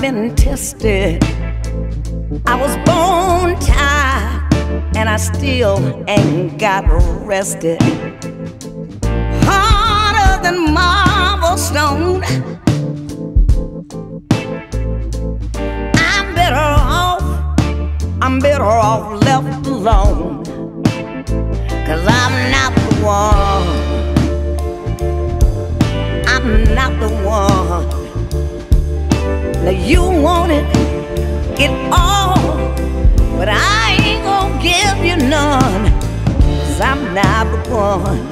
been tested. I was bone tied, and I still ain't got arrested. Harder than marble stone. I'm better off, I'm better off left alone. Now you wanted it all, but I ain't gonna give you none. Cause I'm not the one.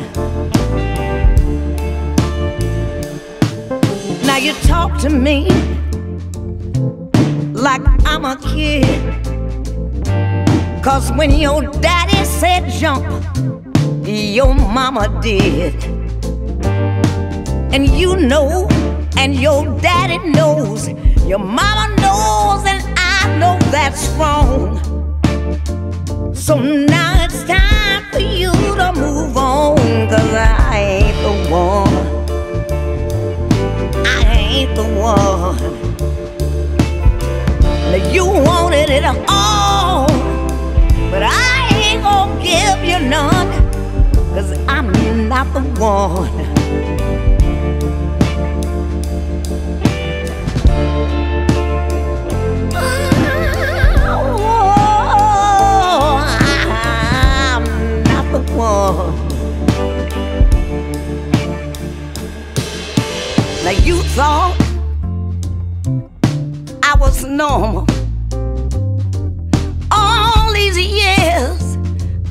Now you talk to me like I'm a kid. Cause when your daddy said jump, your mama did. And you know, and your daddy knows, your mama knows, and I know that's wrong. So now it's time for you to move on, cause I ain't the one. I ain't the one. Now you wanted it all, but I ain't gonna give you none, cause I'm not the one. Now you thought I was normal. All these years,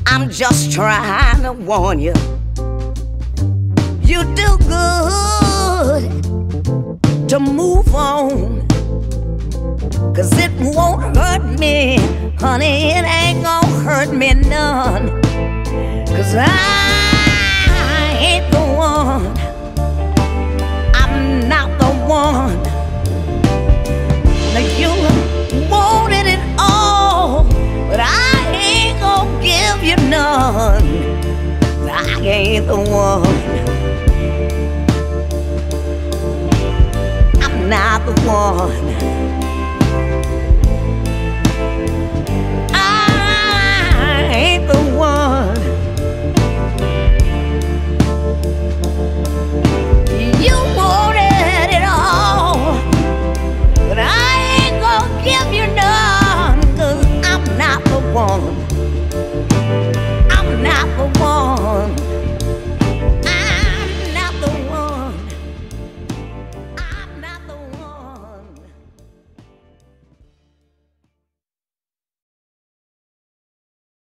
I'm just trying to warn you. You do good to move on. Cause it won't hurt me, honey, it ain't gonna hurt me none. Cause I ain't the one. I'm not the one.